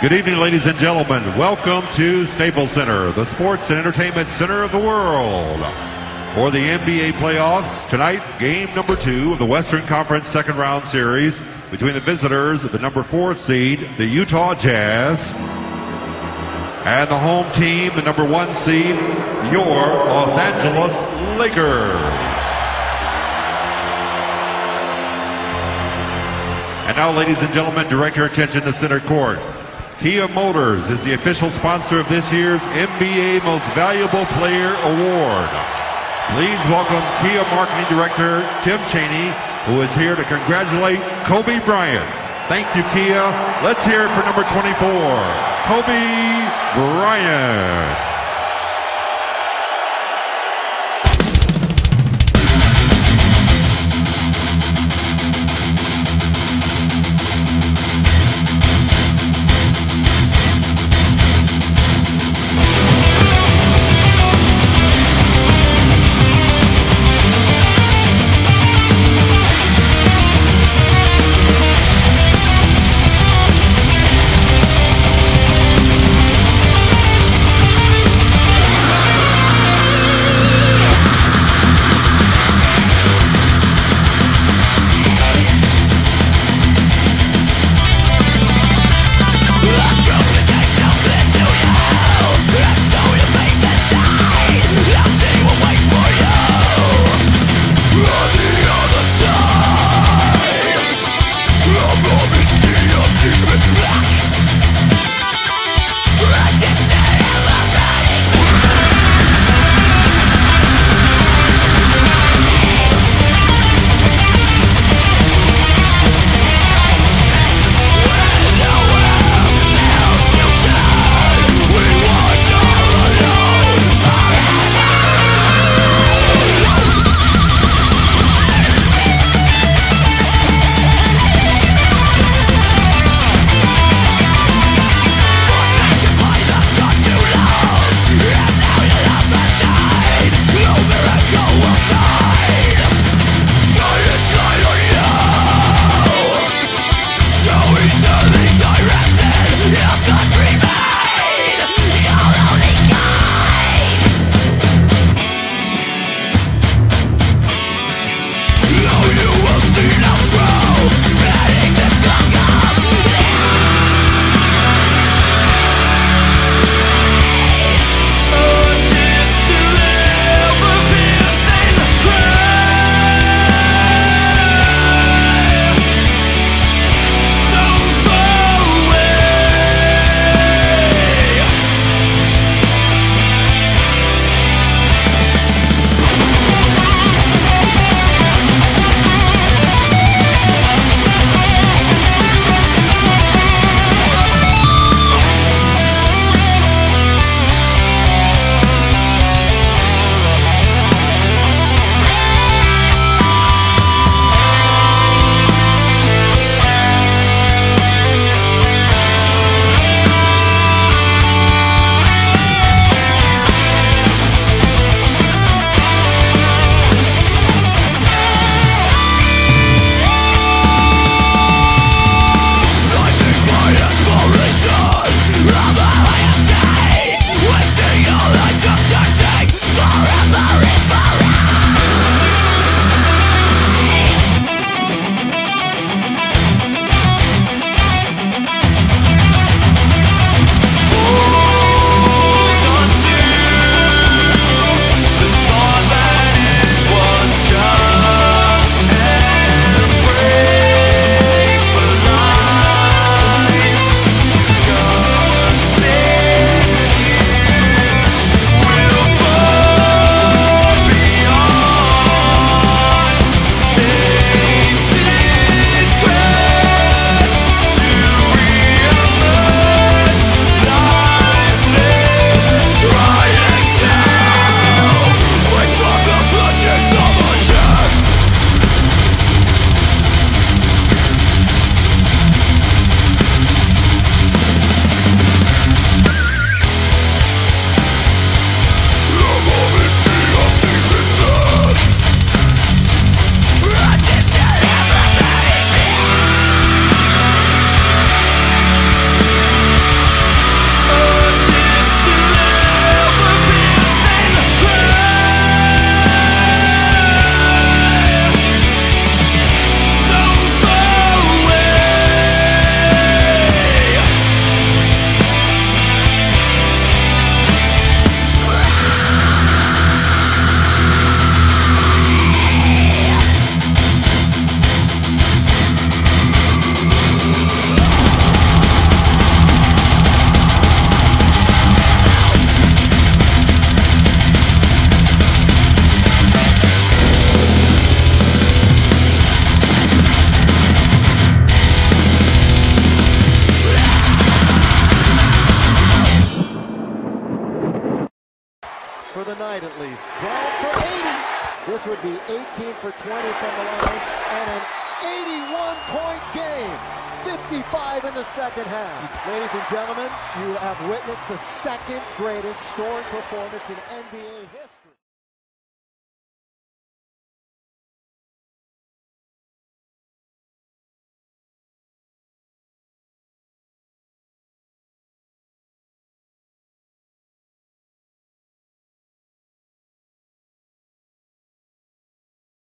Good evening, ladies and gentlemen. Welcome to Staples Center, the sports and entertainment center of the world. For the NBA playoffs, tonight, game number two of the Western Conference second round series between the visitors, of the number four seed, the Utah Jazz, and the home team, the number one seed, your Los Angeles Lakers. And now, ladies and gentlemen, direct your attention to center court. Kia Motors is the official sponsor of this year's NBA Most Valuable Player Award. Please welcome Kia Marketing Director Tim Cheney, who is here to congratulate Kobe Bryant. Thank you, Kia. Let's hear it for number 24, Kobe Bryant. Tonight at least. Brown for 80. This would be 18 for 20 from the line and an 81-point game. 55 in the second half. Ladies and gentlemen, you have witnessed the second greatest scoring performance in NBA history.